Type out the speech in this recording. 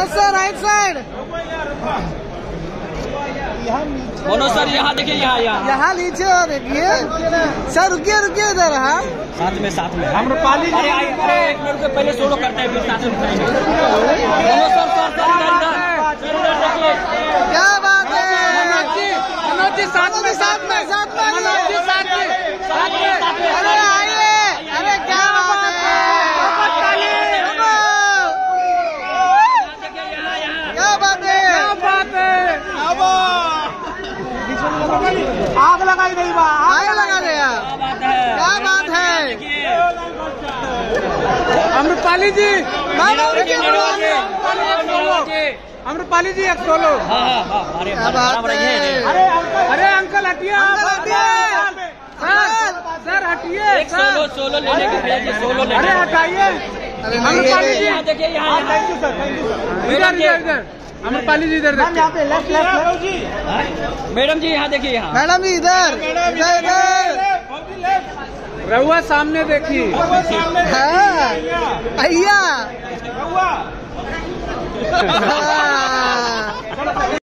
Manoj sir right side बोलो sir यहाँ देखिए यहाँ यहाँ। यहाँ नीचे और देखिए। सर रुकिए रुकिए इधर हाँ। साथ में साथ में। हम अरे आइए, अरे एक मिनट पहले सोलो करते हैं फिर साथ में उठाएँगे मनोज सर सर सर इधर इधर सर इधर देखिए क्या बात है मनोज जी साथ में साथ में साथ में मनोज जी साथ में साथ में साथ में अरे आइए अरे क्या बात है रुको। देखिए यहाँ यहाँ क्या बात है बात है आग लगाई नहीं बा आग लगा दिया। क्या बात है? क्या बात है? अमृतपाली जी। अमृतपाली जी एक सोलो हाँ हाँ हाँ अरे क्या बात। अरे अंकल हटिए। आप। सर सर हटिए सोलो सोलो लेने के भैया सोलो लेने अरे हटाइए। अरे अमृतपाली जी। यहाँ देखिए यहाँ यहाँ। इधर इधर इधर। अमृतपाली जी इधर देखिए। जी मैडम जी यहाँ देखिए यहाँ। मैडम जी इधर। इधर इधर। रहुआ सामने देखी हाँ। भैया। हाँ।